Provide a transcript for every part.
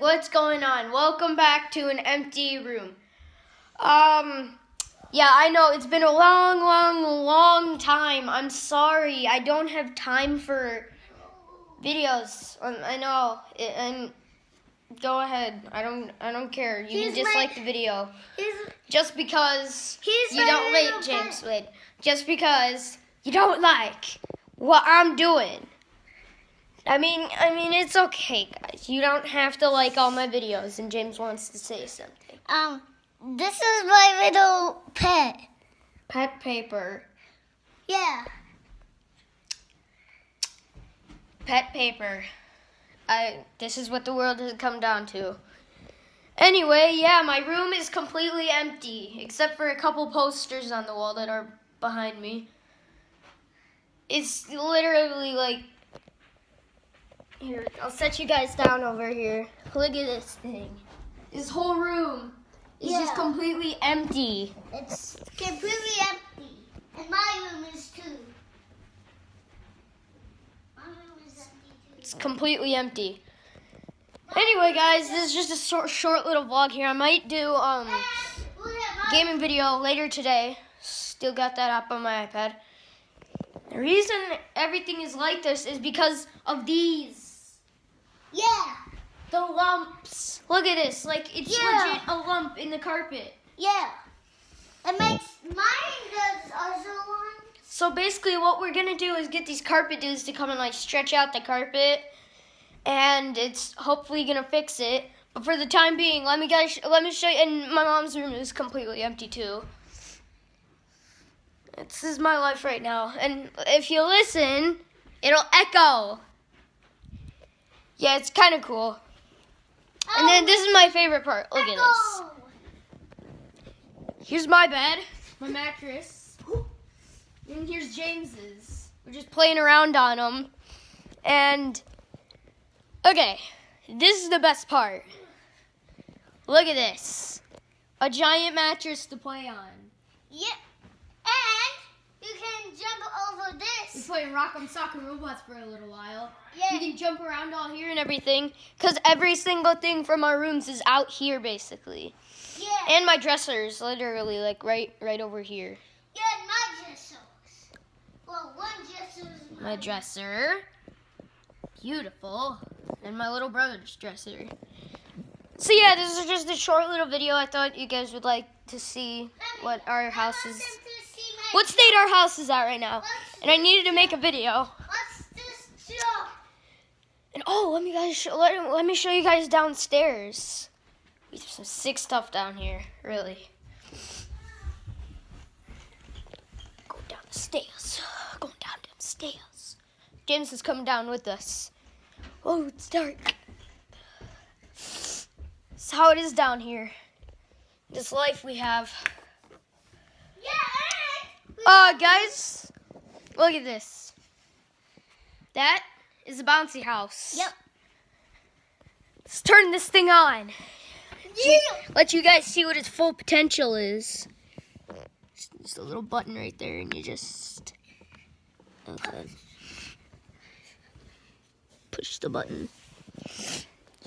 what's going on? Welcome back to an empty room. Um, yeah, I know it's been a long, long, long time. I'm sorry. I don't have time for videos. Um, I know. It, and go ahead. I don't. I don't care. You He's can my- dislike the video just because He's you don't wait, James. Wait, just because you don't like what I'm doing. I mean, I mean, it's okay, guys. You don't have to like all my videos. And James wants to say something. um, this is my little pet. Pet paper. Yeah. Pet paper. I. This is what the world has come down to. Anyway, yeah, my room is completely empty except for a couple posters on the wall that are behind me. It's literally like. Here, I'll set you guys down over here. Look at this thing. This whole room is just completely empty. It's completely empty. And my room is too. My room is empty too. It's completely empty. Anyway, guys, this is just a short, short little vlog here. I might do um. Look at my gaming video later today. Still got that app on my iPad. The reason everything is like this is because of these. Yeah. The lumps. Look at this. Like, it's Yeah. legit a lump in the carpet. Yeah. It makes mine does also one. So basically what we're going to do is get these carpet dudes to come and like stretch out the carpet. And it's hopefully going to fix it. But for the time being, let me guys let me show you and my mom's room is completely empty too. This is my life right now. And if you listen, it'll echo. Yeah, it's kind of cool. And then um, this is my favorite part. Look at this. Here's my bed, my mattress. And here's James's. We're just playing around on them. And, okay, this is the best part. Look at this a giant mattress to play on. Yeah. And you can jump over this. We're this. playing Rock'em Sock'em Robots for a little while. Yeah. You can jump around all here and everything. Because every single thing from our rooms is out here, basically. Yeah. And my dresser's literally, like, right right over here. yeah, my dressers. Well, one dresser is my dresser. Beautiful. And my little brother's dresser. So yeah, this is just a short little video. I thought you guys would like to see what our house is. What state our house is at right now. And I needed to make a video. What's this job? And oh, let me guys show, let, let me show you guys downstairs. We have some sick stuff down here, really. Going down the stairs. Going down them stairs. James is coming down with us. Oh, it's dark. It's how it is down here. This life we have. Uh, guys, look at this. That is a bouncy house. Yep. Let's turn this thing on. Yeah. Let you guys see what its full potential is. Just a little button right there, and you just okay. push the button.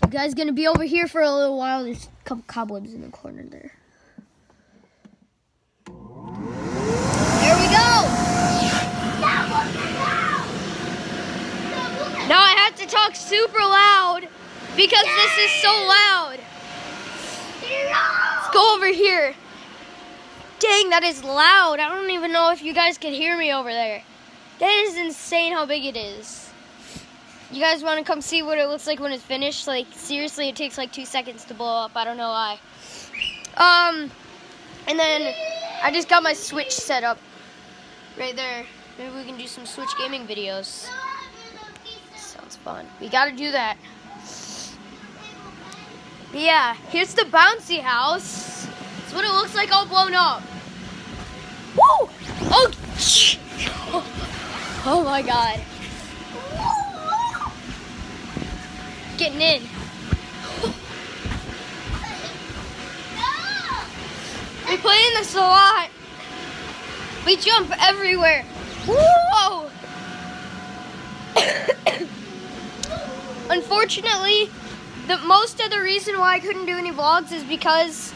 You guys gonna be over here for a little while. There's a couple cobwebs in the corner. There we go. Now I have to talk super loud because this is so loud. Let's go over here. Dang, that is loud. I don't even know if you guys can hear me over there. That is insane how big it is. You guys want to come see what it looks like when it's finished? Like, seriously, it takes like two seconds to blow up. I don't know why. Um, and then I just got my Switch set up right there. Maybe we can do some Switch gaming videos. Sounds fun. We gotta do that. But yeah, here's the bouncy house. It's what it looks like all blown up. Woo! Oh, sh- oh my god. Getting in. We play in this a lot. We jump everywhere. Whoa! Unfortunately, the most of the reason why I couldn't do any vlogs is because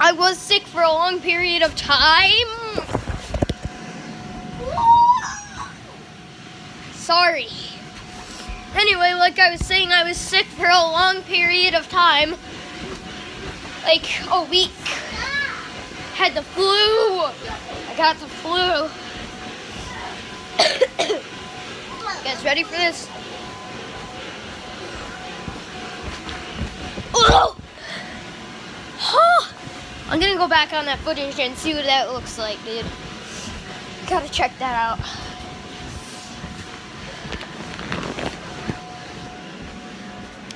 I was sick for a long period of time. Sorry. Anyway, like I was saying, I was sick for a long period of time. Like a week. Had the flu. I got the flu. you guys ready for this? Oh! Huh. I'm gonna go back on that footage and see what that looks like, dude. Gotta check that out.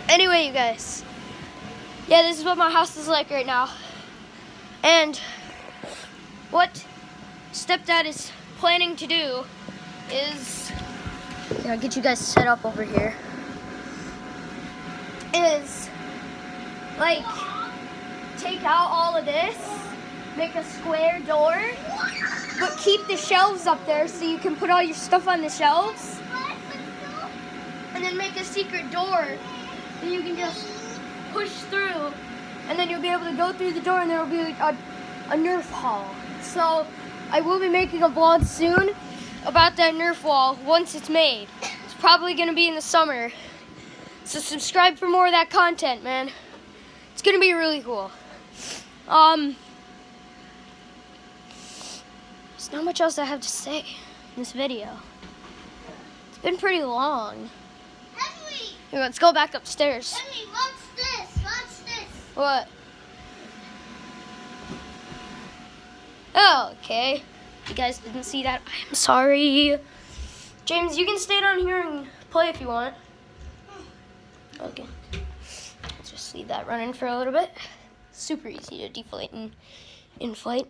Anyway, you guys. Yeah, this is what my house is like right now. And what stepdad is planning to do is I'll get you guys set up over here. Is like take out all of this, make a square door, but keep the shelves up there so you can put all your stuff on the shelves. And then make a secret door that you can just push through. And then you'll be able to go through the door and there will be a, a Nerf hall. So I will be making a vlog soon about that Nerf wall once it's made. It's probably going to be in the summer. So subscribe for more of that content, man. It's going to be really cool. Um, there's not much else I have to say in this video. It's been pretty long. Here, let's go back upstairs. Henry, watch this. Watch this. What? Oh, okay. You guys didn't see that. I'm sorry. James, you can stay down here and play if you want. Okay. Just leave that running for a little bit. Super easy to deflate and inflate.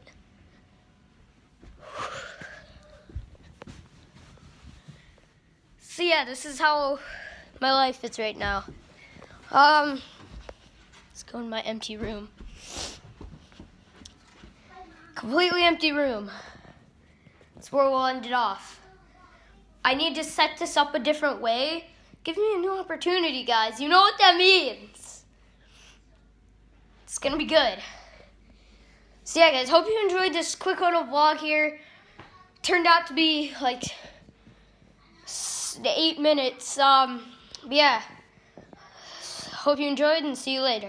So yeah, this is how my life is right now. Um, let's go in my empty room. Completely empty room. That's where we'll end it off. I need to set this up a different way. Give me a new opportunity, guys. You know what that means. It's gonna be good. So yeah, guys, hope you enjoyed this quick little vlog here. Turned out to be like eight minutes. Um, yeah. Hope you enjoyed and see you later.